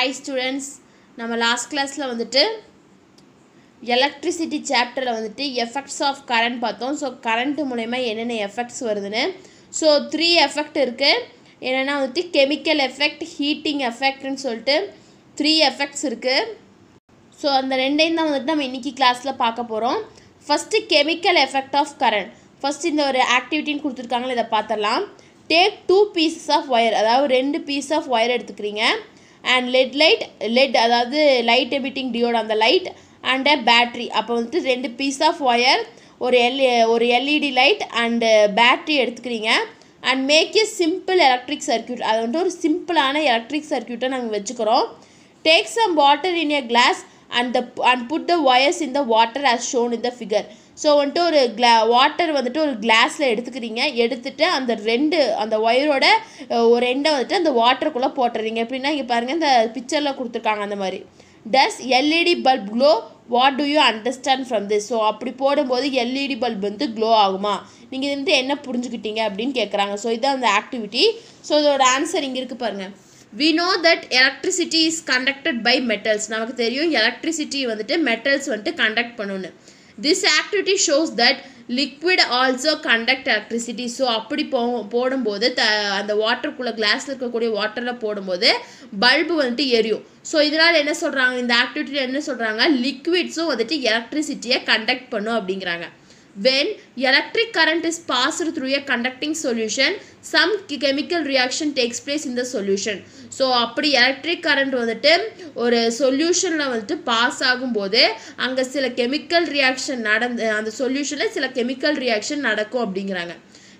Hi students நம்ம last கிளாஸில் வந்துட்டு எலக்ட்ரிசிட்டி சாப்டரில் வந்துட்டு எஃபெக்ட்ஸ் ஆஃப் கரண்ட் பார்த்தோம். ஸோ கரண்ட்டு மூலயமா என்னென்ன எஃபெக்ட்ஸ் வருதுன்னு. ஸோ த்ரீ எஃபெக்ட் இருக்குது என்னென்னா வந்துட்டு கெமிக்கல் எஃபெக்ட் ஹீட்டிங் எஃபெக்ட்னு சொல்லிட்டு த்ரீ எஃபெக்ட்ஸ் இருக்குது ஸோ அந்த ரெண்டையும் தான் வந்துட்டு நம்ம இன்றைக்கி கிளாஸில் பார்க்க போகிறோம் first chemical effect of current first இந்த ஒரு ஆக்டிவிட்டின்னு கொடுத்துருக்காங்களே இதை பார்த்துடலாம். Take two pieces of wire அதாவது ரெண்டு பீஸ் ஆஃப் ஒயர் எடுத்துக்கிறீங்க. அண்ட் லெட் லைட் லெட் அதாவது லைட் எமிட்டிங் டியோட அந்த லைட் அண்ட் அ பேட்ரி அப்போ வந்துட்டு ரெண்டு பீஸ் ஆஃப் ஒயர் ஒரு எல் ஒரு எல்இடி லைட் அண்டு பேட்ரி எடுத்துக்கிறீங்க. And make a simple electric circuit அது வந்துட்டு ஒரு சிம்பிளான எலக்ட்ரிக் சர்க்கியூட்டை நாங்கள் வச்சுக்கிறோம். Take some water in a glass and the and put the wires in the water as shown in the figure so வந்துட்டு ஒரு கிளா வாட்டர் வந்துட்டு ஒரு கிளாஸில் எடுத்துக்கிறீங்க. எடுத்துட்டு அந்த ரெண்டு அந்த ஒயரோட ஒரு ரெண்டை வந்துட்டு அந்த வாட்டருக்குள்ளே போட்டுறீங்க. எப்படின்னா இங்கே பாருங்கள் இந்த பிக்சரில் கொடுத்துருக்காங்க அந்த மாதிரி. Does LED bulb glow what do you understand from this so அப்படி போடும்போது எல்இடி பல்ப் வந்து க்ளோ ஆகுமா? நீங்கள் இது வந்து என்ன புரிஞ்சுக்கிட்டீங்க அப்படின்னு கேட்குறாங்க ஸோ இதுதான் அந்த ஆக்டிவிட்டி ஸோ இதோட ஆன்சர் இங்கே இருக்குது பாருங்கள் we know that electricity is conducted by metals நமக்கு தெரியும் எலக்ட்ரிசிட்டி வந்துட்டு மெட்டல்ஸ் வந்துட்டு கண்டக்ட் பண்ணணும்னு this activity shows that liquid also conduct electricity so அப்படி போ போடும்போது த அந்த வாட்டருக்குள்ளே கிளாஸில் இருக்கக்கூடிய வாட்டரில் போடும்போது பல்பு வந்துட்டு எரியும். ஸோ இதனால் என்ன சொல்கிறாங்க இந்த ஆக்டிவிட்டியில் என்ன சொல்கிறாங்க லிக்விட்ஸும் வந்துட்டு எலக்ட்ரிசிட்டியை கண்டக்ட் பண்ணும் அப்படிங்கிறாங்க. When electric current is passed through a conducting solution some chemical reaction takes place in the solution. So அப்படி எலக்ட்ரிக் கரண்ட் வந்துட்டு ஒரு சொல்யூஷனில் வந்துட்டு பாஸ் ஆகும்போது அங்கே சில கெமிக்கல் ரியாக்ஷன் நடந்து அந்த சொல்யூஷனில் சில கெமிக்கல் ரியாக்ஷன் நடக்கும் அப்படிங்கிறாங்க.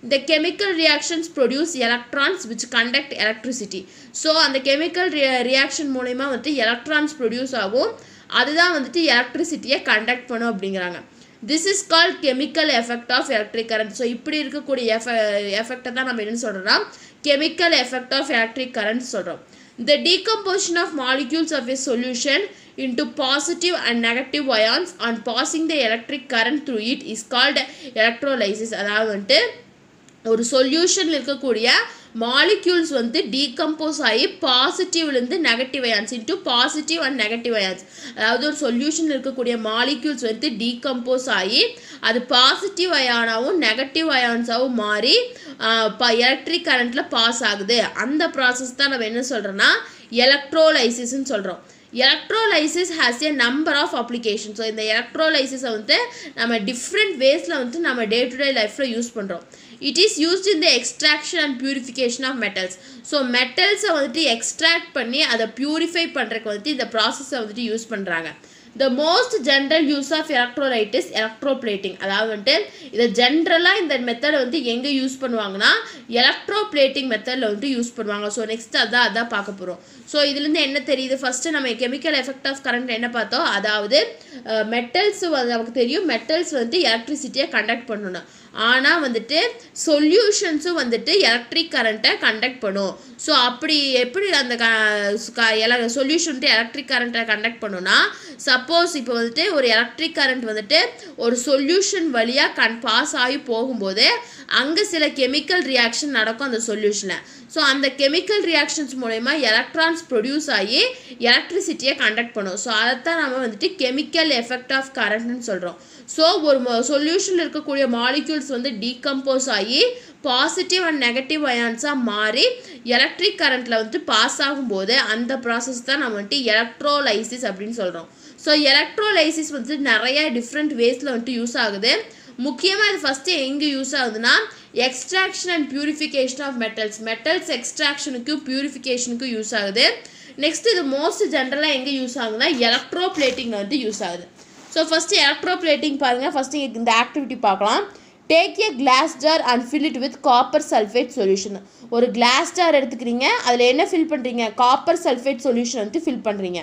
இந்த chemical reactions produce electrons which conduct electricity so அந்த கெமிக்கல் ரியாக்ஷன் மூலயமா வந்துட்டு எலக்ட்ரான்ஸ் ப்ரொடியூஸ் ஆகும். அதுதான் வந்துட்டு எலக்ட்ரிசிட்டியை கண்டக்ட் பண்ணும் அப்படிங்கிறாங்க. This is called chemical effect of electric current so இப்படி இருக்கக்கூடிய எஃப எஃபெக்டை தான் நம்ம என்ன சொல்கிறோம்னா chemical effect of electric current சொல்கிறோம் the decomposition of molecules of a solution into positive and negative ions and passing the electric current through it is called electrolysis அதாவது வந்துட்டு ஒரு சொல்யூஷனில் இருக்கக்கூடிய மாலிக்யூல்ஸ் வந்து டீகம்போஸ் ஆகி பாசிட்டிவ்லேருந்து negative ions into positive and negative ions அதாவது ஒரு solution இருக்கக்கூடிய molecules வந்து டீகம்போஸ் ஆகி அது பாசிட்டிவ் அயானாகவும் நெகட்டிவ் அயான்ஸாகவும் மாறி எலக்ட்ரிக் கரண்ட்டில் பாஸ் ஆகுது. அந்த ப்ராசஸ் தான் நம்ம என்ன சொல்கிறோன்னா எலக்ட்ரோலைசிஸ்ன்னு சொல்கிறோம் electrolysis has a number of application so இந்த எலக்ட்ரோலைசிஸை வந்து நம்ம டிஃப்ரெண்ட் வேஸில் வந்து நம்ம டே டு டே லைஃப்பில் யூஸ் பண்ணுறோம் it is used in the extraction and purification of metals so மெட்டல்ஸை வந்துட்டு எக்ஸ்ட்ராக்ட் பண்ணி அதை பியூரிஃபை பண்ணுறதுக்கு வந்துட்டு இந்த ப்ராசஸை வந்துட்டு யூஸ் பண்ணுறாங்க the most general use of electrolyte is electroplating அதாவது வந்துட்டு இதை ஜென்ரலாக இந்த மெத்தடை வந்து எங்கே யூஸ் பண்ணுவாங்கன்னா எலக்ட்ரோப்ளேட்டிங் மெத்தடில் வந்துட்டு யூஸ் பண்ணுவாங்க. ஸோ நெக்ஸ்ட் அதான் அதான் பார்க்க போகிறோம் ஸோ இதுலேருந்து என்ன தெரியுது? ஃபஸ்ட்டு நம்ம கெமிக்கல் எஃபெக்ட் ஆஃப் கரண்ட் என்ன பார்த்தோம்? அதாவது மெட்டல்ஸ் நமக்கு தெரியும். மெட்டல்ஸ் வந்துட்டு எலக்ட்ரிசிட்டியை கண்டக்ட் பண்ணணும். ஆனால் வந்துட்டு சொல்யூஷன்ஸும் வந்துட்டு எலக்ட்ரிக் கரண்ட்டை கண்டக்ட் பண்ணும். ஸோ அப்படி எப்படி அந்த க சொல்யூஷன் வந்துட்டு எலக்ட்ரிக் கரண்ட்டை கண்டக்ட் பண்ணுன்னா சப்போஸ் இப்போ வந்துட்டு ஒரு எலக்ட்ரிக் கரண்ட் வந்துட்டு ஒரு சொல்யூஷன் வழியாக கண் பாஸ் ஆகி போகும்போது அங்கே சில கெமிக்கல் ரியாக்ஷன் நடக்கும் அந்த சொல்யூஷனில் ஸோ அந்த கெமிக்கல் ரியாக்ஷன்ஸ் மூலயமா எலக்ட்ரான்ஸ் ப்ரொடியூஸ் ஆகி எலக்ட்ரிசிட்டியை கண்டக்ட் பண்ணும். ஸோ அதைத்தான் நம்ம வந்துட்டு கெமிக்கல் எஃபெக்ட் ஆஃப் கரண்ட்னு சொல்கிறோம் ஸோ ஒரு சொல்யூஷனில் இருக்கக்கூடிய மாலிக்யூல்ஸ் வந்து டீகம்போஸ் ஆகி பாசிட்டிவ் அண்ட் நெகட்டிவ் அயான்ஸாக மாறி எலக்ட்ரிக் கரண்ட்டில் வந்துட்டு பாஸ் ஆகும்போது அந்த ப்ராசஸ் தான் நம்ம வந்துட்டு எலக்ட்ரோலைசிஸ் அப்படின்னு சொல்கிறோம் ஸோ எலக்ட்ரோலைசிஸ் வந்துட்டு நிறைய டிஃப்ரெண்ட் வேஸில் வந்துட்டு யூஸ் ஆகுது. முக்கியமாக இது ஃபஸ்ட்டு எங்கே யூஸ் ஆகுதுன்னா extraction and purification of metals metals எக்ஸ்ட்ராக்ஷனுக்கும் பியூரிஃபிகேஷனுக்கும் யூஸ் ஆகுது. நெக்ஸ்ட் இது மோஸ்ட் ஜென்ரலாக எங்கே யூஸ் ஆகுதுன்னா எலக்ட்ரோ பிளேட்டிங்கில் வந்து யூஸ் ஆகுது. ஸோ ஃபஸ்ட்டு எலக்ட்ரோ பிளேட்டிங் பாருங்கள் ஃபஸ்ட்டு இந்த ஆக்டிவிட்டி பார்க்கலாம். Take a glass jar and fill it with copper sulphate solution ஒரு கிளாஸ் ஜார் எடுத்துக்கிறீங்க அதில் என்ன ஃபில் பண்ணுறீங்க காப்பர் சல்ஃபேட் சொல்யூஷன் வந்து ஃபில் பண்ணுறீங்க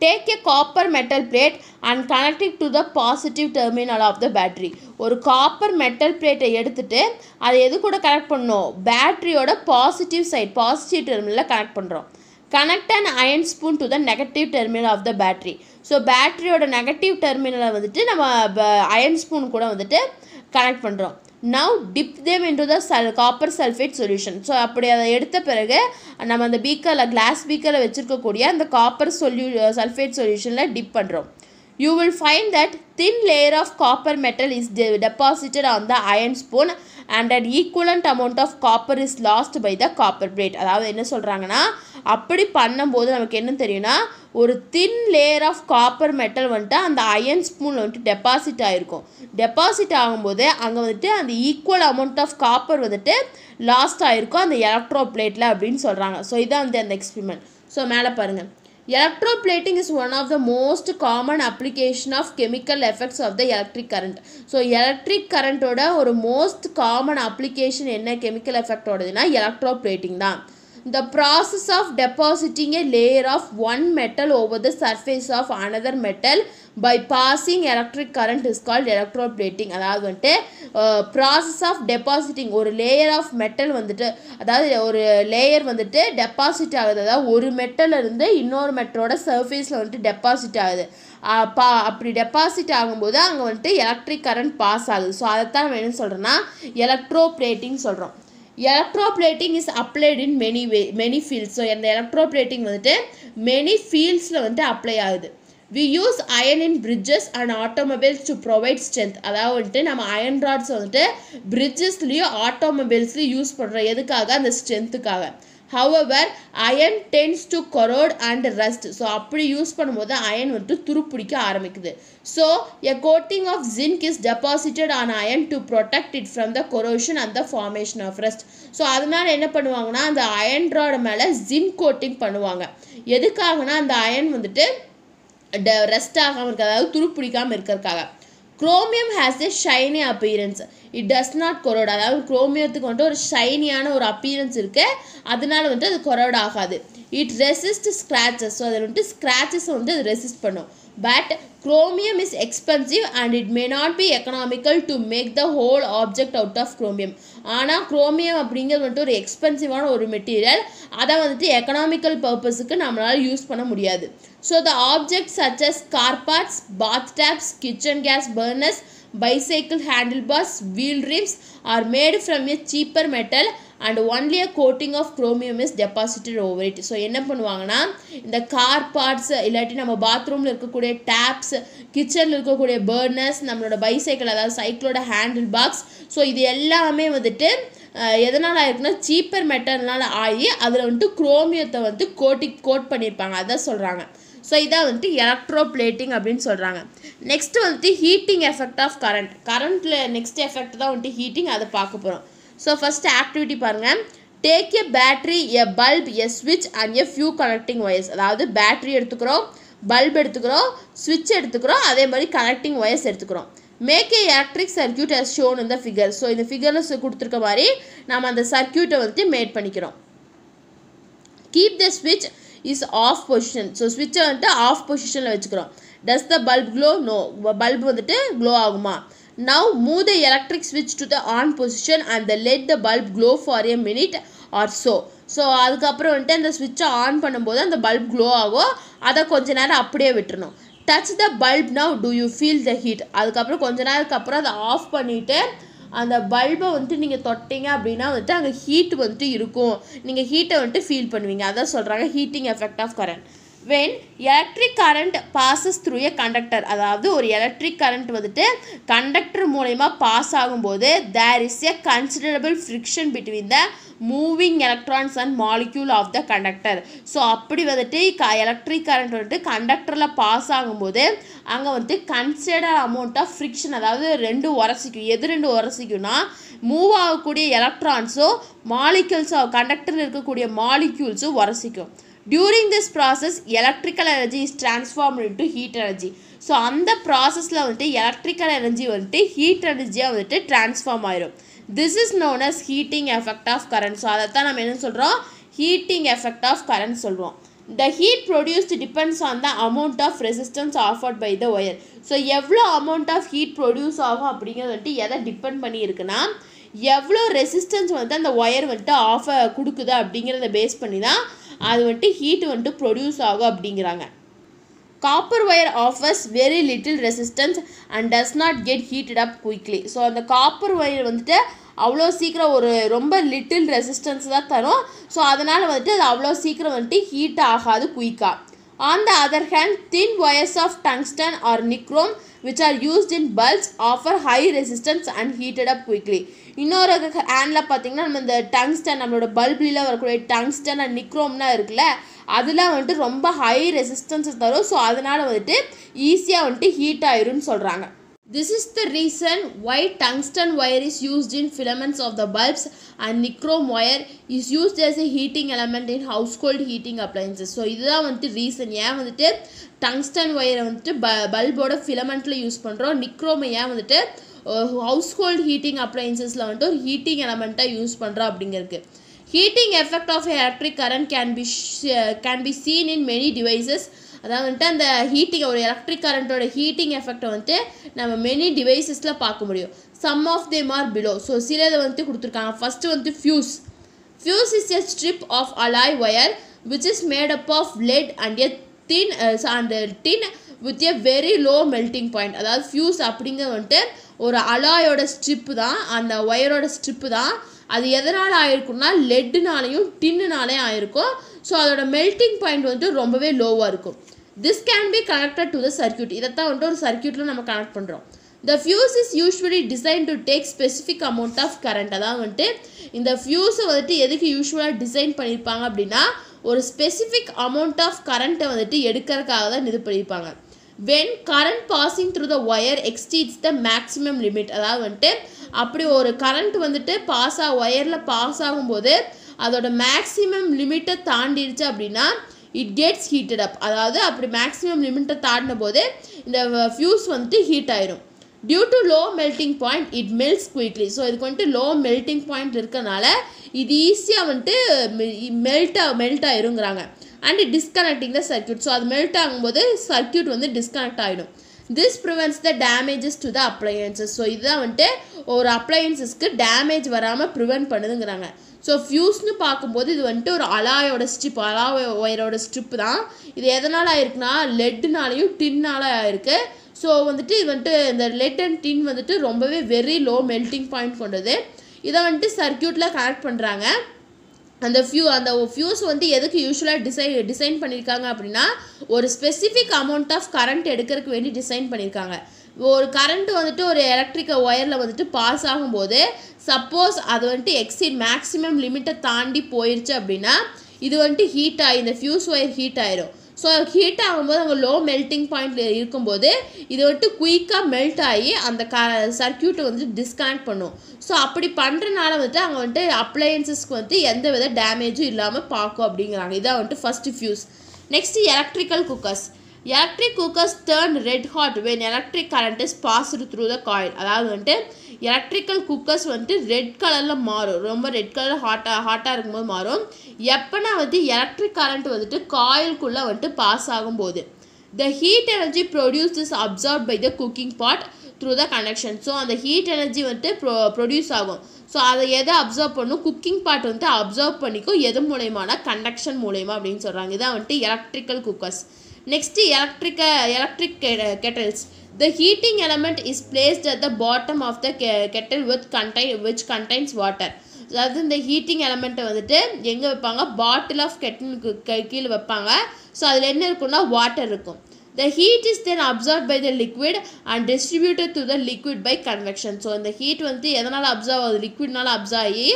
take a copper metal plate and connecting to the positive terminal of the battery ஒரு copper metal பிளேட்டை எடுத்துட்டு அதை எது கூட கனெக்ட் பண்ணோம் பேட்ரியோட பாசிட்டிவ் சைட் பாசிட்டிவ் டெர்மினலில் கனெக்ட் பண்ணுறோம் connect and iron spoon to the negative terminal of the battery so பேட்ரியோட negative டெர்மினலை வந்துட்டு நம்ம அயன் ஸ்பூன் கூட வந்துட்டு கனெக்ட் பண்ணுறோம் now dip them into the Chal copper sulphate solution so அப்படி அதை எடுத்த பிறகு நம்ம அந்த பீக்கரில் கிளாஸ் பீக்கரில் வச்சுருக்கக்கூடிய அந்த காப்பர் சொல்யூ சல்ஃபேட் சொல்யூஷனில் டிப் பண்ணுறோம் you will find that thin layer of copper metal is de- deposited on the iron spoon and an equivalent amount of copper is lost by the copper plate. அதாவது என்ன சொல்கிறாங்கன்னா அப்படி பண்ணும்போது நமக்கு என்ன தெரியும்னா ஒரு thin layer of copper metal வந்துட்டு அந்த அயன் ஸ்பூனில் வந்துட்டு டெபாசிட் ஆகிருக்கும் டெபாசிட் ஆகும்போது அங்கே வந்துட்டு அந்த ஈக்குவல் அமௌண்ட் ஆஃப் காப்பர் வந்துட்டு லாஸ்ட் ஆகிருக்கும் அந்த எலக்ட்ரோ பிளேட்டில் அப்படின்னு சொல்கிறாங்க ஸோ இதான் வந்து அந்த எக்ஸ்பிரிமெண்ட் ஸோ மேலே பாருங்கள் electroplating is one of the most common application of chemical effects of the electric current so electric currentோட ஒரு most common application என்ன chemical effect ஓடதுன்னா electroplating தான் the process of depositing a layer of one metal over the surface of another metal by passing electric current is called electroplating. அதாவது வந்துட்டு process of depositing ஒரு layer of metal வந்துட்டு அதாவது ஒரு layer வந்துட்டு deposit ஆகுது. அதாவது ஒரு மெட்டல் இருந்து இன்னொரு மெட்டலோட சர்ஃபேஸில் வந்துட்டு டெபாசிட் ஆகுது. பா அப்படி டெபாசிட் ஆகும்போது அங்கே வந்துட்டு எலக்ட்ரிக் கரண்ட் பாஸ் ஆகுது. ஸோ அதைத்தான் நம்ம என்ன சொல்கிறோன்னா எலக்ட்ரோப்ளேட்டிங் சொல்கிறோம் electroplating is applied in many way many fields so இந்த எலக்ட்ரோப்ளேட்டிங் வந்துட்டு மெனி ஃபீல்ட்ஸில் வந்துட்டு அப்ளை ஆகுது. We use iron in bridges and automobiles to provide strength அதாவது வந்துட்டு நம்ம அயன் ராட்ஸ் வந்துட்டு பிரிட்ஜஸ்லேயும் ஆட்டோமொபைல்ஸ்லையும் யூஸ் பண்ணுறோம் எதுக்காக? அந்த ஸ்ட்ரென்த்துக்காக however iron tends to corrode and rust so அப்படி யூஸ் பண்ணும்போது அயன் வந்துட்டு துருப்பிடிக்க ஆரம்பிக்குது. So a coating of zinc is deposited on iron to protect it from the corrosion and the formation of rust so அதனால என்ன பண்ணுவாங்கன்னா அந்த iron rod மேலே ஜிங்க் கோட்டிங் பண்ணுவாங்க. எதுக்காகனா அந்த அயன் வந்துட்டு ரெஸ்ட் ஆகாமல் இருக்க அதாவது துருப்பிடிக்காமல் இருக்கிறதுக்காக. Chromium has a shiny appearance it does not corrode அதாவது குரோமியத்துக்கு வந்துட்டு ஒரு ஷைனியான ஒரு அப்பியரன்ஸ் இருக்குது அதனால வந்துட்டு அது கொரோட் ஆகாது. இட் ரெசிஸ்ட் ஸ்க்ராச்சஸ் ஸோ அதில் வந்துட்டு ஸ்க்ராச்சஸ் வந்து அது ரெசிஸ்ட் பண்ணும். But chromium is expensive and it may not be economical to make the whole object out of chromium ஆனால் குரோமியம் அப்படிங்கிறது வந்துட்டு ஒரு எக்ஸ்பென்சிவான ஒரு மெட்டீரியல் அதை வந்துட்டு எக்கனாமிக்கல் பர்பஸுக்கு நம்மளால் யூஸ் பண்ண முடியாது. So the object such as car parts bath taps kitchen gas burners bicycle handle bars wheel rims are made from a cheaper metal and only a coating of chromium is deposited over it so என்ன பண்ணுவாங்கன்னா இந்த car parts இல்லாட்டி நம்ம பாத்ரூமில் இருக்கக்கூடிய tabs கிச்சனில் இருக்கக்கூடிய burners நம்மளோட பைசைக்கிள் அதாவது சைக்கிளோட ஹேண்டில் பாக்ஸ் ஸோ இது எல்லாமே வந்துட்டு எதனால் ஆயிருக்குன்னா சீப்பர் மெட்டல்னால் ஆகி அதில் வந்துட்டு குரோமியத்தை வந்து கோட்டி கோட் பண்ணியிருப்பாங்க அதான் சொல்கிறாங்க ஸோ இதான் வந்துட்டு எலக்ட்ரோ பிளேட்டிங் அப்படின்னு சொல்கிறாங்க நெக்ஸ்ட் வந்துட்டு ஹீட்டிங் எஃபெக்ட் ஆஃப் கரண்ட் கரண்ட்டில் நெக்ஸ்ட் எஃபெக்ட் தான் வந்துட்டு ஹீட்டிங் அதை பார்க்க போகிறோம் ஸோ ஃபஸ்ட்டு ஆக்டிவிட்டி பாருங்கள் take a battery a bulb a ஸ்விட்ச் and a few connecting wires அதாவது பேட்ரி எடுத்துக்கிறோம் பல்ப் எடுத்துக்கிறோம் ஸ்விட்ச் எடுத்துக்கிறோம் அதே மாதிரி கனெக்டிங் ஒயர்ஸ் எடுத்துக்கிறோம். Make a electric circuit as shown இந்த ஃபிகர் ஸோ இந்த ஃபிகரில் கொடுத்துருக்க மாதிரி நம்ம அந்த சர்க்கியூட்டை வந்துட்டு மேட் பண்ணிக்கிறோம். கீப் த ஸ்விட்ச் இஸ் ஆஃப் பொசிஷன் ஸோ ஸ்விட்சை வந்துட்டு ஆஃப் பொசிஷனில் வச்சுக்கிறோம். Does the bulb glow no bulb வந்துட்டு க்ளோ ஆகுமா? நவ் மூவ் த எலக்ட்ரிக் ஸ்விட்ச் to the on position and the let the bulb glow for a minute or so so அதுக்கப்புறம் வந்துட்டு அந்த ஸ்விட்சை ஆன் பண்ணும்போது அந்த பல்ப் க்ளோ ஆகும் அதை கொஞ்ச நேரம் அப்படியே விட்டுறணும். Touch the bulb now do you feel the heat அதுக்கப்புறம் கொஞ்ச நேரத்துக்கு அப்புறம் அதை ஆஃப் பண்ணிவிட்டு அந்த பல்பை வந்துட்டு நீங்கள் தொட்டிங்க அப்படின்னா வந்துட்டு அங்கே ஹீட் வந்துட்டு இருக்கும். நீங்கள் ஹீட்டை வந்துட்டு ஃபீல் பண்ணுவீங்க. அதான் சொல்கிறாங்க heating effect of current when electric current passes through a conductor அதாவது ஒரு எலக்ட்ரிக் கரண்ட் வந்துட்டு கண்டக்டர் மூலயமா பாஸ் ஆகும்போது there is a considerable friction between the moving electrons and molecule of the conductor so அப்படி வந்துட்டு க எலக்ட்ரிக் கரண்ட் வந்துட்டு கண்டக்டரில் pass ஆகும்போது அங்கே வந்துட்டு கன்சிடர் அமௌண்ட் ஆஃப் ஃப்ரிக்ஷன் அதாவது ரெண்டு உரசிக்கும் எது ரெண்டு உரசிக்கும்னா மூவ் ஆகக்கூடிய எலக்ட்ரான்ஸோ மாலிக்யூல்ஸோ கண்டக்டரில் இருக்கக்கூடிய மாலிக்யூல்ஸும் உரசிக்கும். During this process electrical energy is transform into heat energy so அந்த ப்ராசஸில் வந்துட்டு எலக்ட்ரிக்கல் எனர்ஜி வந்துட்டு ஹீட் எனர்ஜியாக வந்துட்டு டிரான்ஸ்ஃபார்ம் ஆயிரும். This is known as heating effect of current so அதை தான் நம்ம என்ன சொல்கிறோம் ஹீட்டிங் எஃபெக்ட் ஆஃப் கரண்ட் சொல்கிறோம் the heat produced depends on the amount of resistance offered by the wire so எவ்வளோ அமௌண்ட் ஆஃப் ஹீட் ப்ரொடியூஸ் ஆகும் அப்படிங்கிறது வந்துட்டு எதை டிபெண்ட் பண்ணியிருக்குன்னா எவ்வளோ ரெசிஸ்டன்ஸ் வந்துட்டு அந்த ஒயர் வந்துட்டு ஆஃபர் கொடுக்குது அப்படிங்கிறத பேஸ் பண்ணி தான் அது வந்துட்டு ஹீட் வந்துட்டு ப்ரொடியூஸ் ஆகும் அப்படிங்கிறாங்க. Copper wire offers very little resistance and does not get heated up quickly so அந்த காப்பர் ஒயர் வந்துட்டு அவ்வளோ சீக்கிரம் ஒரு ரொம்ப லிட்டில் ரெசிஸ்டன்ஸ் தான் தரும். ஸோ அதனால் வந்துட்டு அது அவ்வளோ சீக்கிரம் வந்துட்டு ஹீட் ஆகாது குயிக்காக on the other hand thin wires of tungsten or nichrome which are used in bulbs offer high resistance and heated up quickly. இன்னொரு ஹேண்டில் பார்த்தீங்கன்னா நம்ம இந்த டங்ஸ்டன் நம்மளோட பல்பில் வரக்கூடிய டங்ஸ்டன் அண்ட் நிக்ரோம்னா இருக்குல்ல அதில் வந்துட்டு ரொம்ப ஹை ரெசிஸ்டன்ஸ் தரும். ஸோ அதனால் வந்துட்டு ஈஸியாக வந்துட்டு ஹீட் ஆயிரும்னு சொல்கிறாங்க This is the reason why tungsten wire is used in filaments of the bulbs and nichrome wire is used as a heating element in household heating appliances. So இதுதான் வந்துட்டு reason ஏன் வந்துட்டு tungsten ஒயரை வந்துட்டு ப பல்போட ஃபிலமெண்ட்டில் use பண்ணுறோம் நிக்ரோமை ஏன் வந்துட்டு ஹவுஸ்ஹோல்ட் ஹீட்டிங் அப்ளைன்சஸில் வந்துட்டு ஒரு ஹீட்டிங் எலமெண்ட்டாக யூஸ் பண்ணுறோம் அப்படிங்கிறதுக்கு. Heating effect of electric current can be can be seen in many devices அதாவது வந்துட்டு அந்த ஹீட்டிங் ஒரு எலக்ட்ரிக் கரண்ட்டோட ஹீட்டிங் எஃபெக்டை வந்துட்டு நம்ம மெனி டிவைசஸில் பார்க்க முடியும். Some of them are below so சிலதை வந்துட்டு கொடுத்துருக்காங்க. ஃபஸ்ட்டு வந்துட்டு fuse fuse is a strip of alloy wire which is made up of lead and a thin and tin with a very low melting point அதாவது fuse அப்படிங்கிறது வந்துட்டு ஒரு அலாயோட strip தான் அந்த ஒயரோட ஸ்ட்ரிப்பு தான். அது எதனால் ஆயிருக்கும்னா லெட்டுனாலையும் டின்னுனாலே ஆயிருக்கும். ஸோ அதோட மெல்டிங் பாயிண்ட் வந்துட்டு ரொம்பவே லோவாக இருக்கும். This can be connected to the circuit இதைத்தான் வந்துட்டு ஒரு சர்க்கியூட்டில் நம்ம கனெக்ட் பண்ணுறோம் the fuse is usually design to take specific amount of current அதான் வந்துட்டு இந்த ஃபியூஸை வந்துட்டு எதுக்கு யூஸ்வலாக டிசைன் பண்ணியிருப்பாங்க அப்படின்னா ஒரு ஸ்பெசிஃபிக் அமௌண்ட் ஆஃப் கரண்ட்டை வந்துட்டு எடுக்கிறதுக்காக தான் இது பண்ணியிருப்பாங்க when current passing through the wire exceeds the maximum limit அதாவது வந்துட்டு அப்படி ஒரு கரண்ட் வந்துட்டு பாஸ் ஆக ஒயரில் பாஸ் ஆகும்போது அதோட மேக்ஸிமம் லிமிட்டை தாண்டிடுச்சு அப்படின்னா இட் கெட்ஸ் ஹீட்டட் அப் அதாவது அப்படி மேக்ஸிமம் லிமிட்டை தாண்டின போது இந்த ஃபியூஸ் வந்துட்டு ஹீட் ஆயிரும். Due to low melting point it melts quickly so இதுக்கு வந்துட்டு லோ மெல்டிங் பாயிண்ட் இருக்கனால இது ஈஸியாக வந்துட்டு melt melt ஆயிருங்கிறாங்க. And disconnecting the circuit so அது மெல்ட் ஆகும்போது சர்க்கியூட் வந்து டிஸ்கனெக்ட் ஆகிடும் this prevents the damages to the appliances so இதுதான் வந்துட்டு ஒரு அப்ளையன்சஸ்க்கு டேமேஜ் வராமல் ப்ரிவென்ட் பண்ணுதுங்கிறாங்க. ஸோ ஃபியூஸ்னு பார்க்கும்போது இது வந்துட்டு ஒரு அலாயோட ஸ்ட்ரிப் அலா ஒயரோட ஸ்ட்ரிப் தான். இது எதனால் ஆயிருக்குன்னா லெட்டுனாலையும் டின்னால் ஆயிருக்கு. ஸோ வந்துட்டு இது வந்துட்டு இந்த லெட் அண்ட் டின் வந்துட்டு ரொம்பவே வெரி லோ மெல்டிங் பாயிண்ட் கொண்டது. இதை வந்துட்டு சர்க்கியூட்டில் கனெக்ட் பண்ணுறாங்க அந்த ஃபியூ அந்த ஃபியூஸ் வந்து எதுக்கு யூஸ்வலாக டிசைன் டிசைன் பண்ணியிருக்காங்க அப்படின்னா ஒரு ஸ்பெசிஃபிக் அமௌண்ட் ஆஃப் கரண்ட் எடுக்கிறதுக்கு வேண்டி டிசைன் பண்ணியிருக்காங்க ஒரு கரண்ட் வந்துட்டு ஒரு எலக்ட்ரிக்கல் ஒயரில் வந்துட்டு பாஸ் ஆகும்போது சப்போஸ் அது வந்துட்டு எக்ஸிட் மேக்ஸிமம் லிமிட்டை தாண்டி போயிடுச்சு அப்படின்னா இது வந்துட்டு ஹீட் ஆகி இந்த ஃபியூஸ் ஒயர் ஹீட் ஆயிரும். ஸோ ஹீட் ஆகும்போது அங்கே லோ மெல்டிங் பாயிண்ட்டில் இருக்கும்போது இது வந்துட்டு குயிக்காக மெல்ட் ஆகி அந்த க சர்க்கியூட்டை வந்துட்டு டிஸ்கனெக்ட் பண்ணும். ஸோ அப்படி பண்ணுறனால வந்துட்டு அங்கே வந்துட்டு அப்ளையன்சஸ்க்கு வந்துட்டு எந்த வித டேமேஜும் இல்லாமல் பார்க்கும் அப்படிங்கிறாங்க. இதான் வந்துட்டு first fuse next electrical cookers electric cookers turn red hot when electric current is passed through the coil அதாவது வந்துட்டு எலக்ட்ரிக்கல் குக்கர்ஸ் வந்துட்டு ரெட் கலரில் மாறும். ரொம்ப ரெட் கலரில் ஹாட்டாக ஹாட்டாக இருக்கும்போது மாறும். எப்போனா வந்து எலக்ட்ரிக் கரண்ட் வந்துட்டு காயிலுக்குள்ளே வந்துட்டு பாஸ் ஆகும்போது. The heat energy produce is absorb by the cooking pot through the connection so அந்த ஹீட் எனர்ஜி வந்துட்டு ப்ரொ ப்ரொடியூஸ் ஆகும். ஸோ அதை எதை அப்சர்வ் பண்ணும்? குக்கிங் பாட் வந்துட்டு அப்சர்வ் பண்ணிக்கும். எது மூலயமான கண்டக்ஷன் மூலயமா அப்படின்னு சொல்கிறாங்க இதான் வந்துட்டு electrical cookers next எலக்ட்ரிக்க electric kettles the heating element is placed at the bottom of the kettle with contain which contains water அதாவது இந்த ஹீட்டிங் எலமெண்ட்டை வந்துட்டு எங்கே வைப்பாங்க? பாட்டில் ஆஃப் கெட்டிலுக்கு கீழே வைப்பாங்க. ஸோ அதில் என்ன இருக்குன்னா வாட்டர் இருக்கும். The heat is then absorb by the liquid and distributed to the liquid by convection so இந்த ஹீட் வந்து எதனால் அப்சர்வ் ஆகுது? லிக்விட்னால அப்சர்வ் ஆகி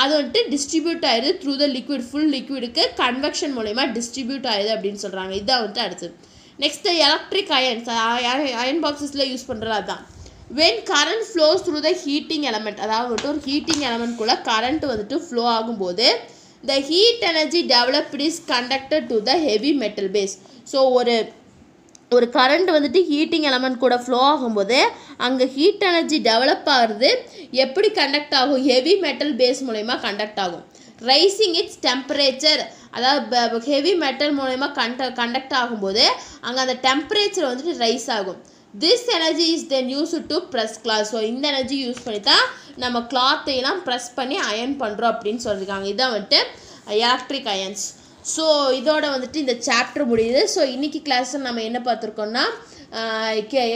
அது வந்துட்டு டிஸ்ட்ரிபியூட் ஆயிடுது த்ரூ த லிக்விட் ஃபுல் லிக்விடுக்கு கன்வெக்ஷன் மூலயமா டிஸ்ட்ரிபியூட் ஆயிடுது அப்படின்னு சொல்கிறாங்க இதான் வந்துட்டு அடுத்து நெக்ஸ்ட் எலக்ட்ரிக் அயன்ஸ் அயன் பாக்ஸஸில் யூஸ் பண்ணுறது அதுதான் when current flows through the heating element அதாவது வந்துட்டு ஒரு ஹீட்டிங் எலமெண்ட்குள்ளே கரண்ட் வந்துட்டு ஃப்ளோ ஆகும்போது the heat energy developed is conducted to the heavy metal base so ஒரு ஒரு கரண்ட் வந்துட்டு ஹீட்டிங் எலமெண்ட் கூட ஃப்ளோ ஆகும்போது அங்கே ஹீட் எனர்ஜி டெவலப் ஆகிறது எப்படி கண்டக்ட் ஆகும்? ஹெவி மெட்டல் பேஸ் மூலயமா கண்டக்ட் ஆகும். ரைசிங் இட்ஸ் டெம்பரேச்சர் அதாவது ஹெவி மெட்டல் மூலயமா கண்ட கண்டக்ட் ஆகும்போது அங்கே அந்த டெம்பரேச்சர் வந்துட்டு ரைஸ் ஆகும். This energy is then use to press cloth so இந்த எனர்ஜி யூஸ் பண்ணி தான் நம்ம கிளாத்தையெல்லாம் ப்ரெஸ் பண்ணி அயன் பண்ணுறோம் அப்படின்னு சொல்லியிருக்காங்க. இதான் வந்துட்டு எலக்ட்ரிக் அயன்ஸ் ஸோ இதோட வந்துட்டு இந்த சாப்டர் முடியுது. ஸோ இன்றைக்கி கிளாஸில் நம்ம என்ன பார்த்துருக்கோம்னா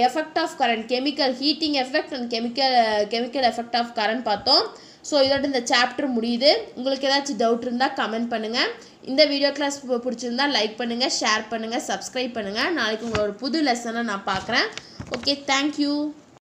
effect of current chemical heating effect and chemical chemical effect of current பார்த்தோம். ஸோ இதோட இந்த சாப்டர் முடியுது. உங்களுக்கு ஏதாச்சும் டவுட் இருந்தால் கமெண்ட் பண்ணுங்கள் இந்த வீடியோ கிளாஸ் பிடிச்சிருந்தா லைக் பண்ணுங்கள் ஷேர் பண்ணுங்கள் சப்ஸ்கிரைப் பண்ணுங்கள் நாளைக்கு உங்களோட புது லெசனை நான் பார்க்குறேன். Okay thank you